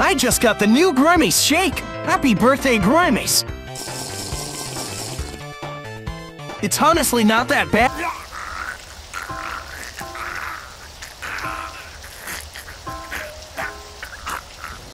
I just got the new Grimace shake! Happy birthday, Grimace! It's honestly not that bad.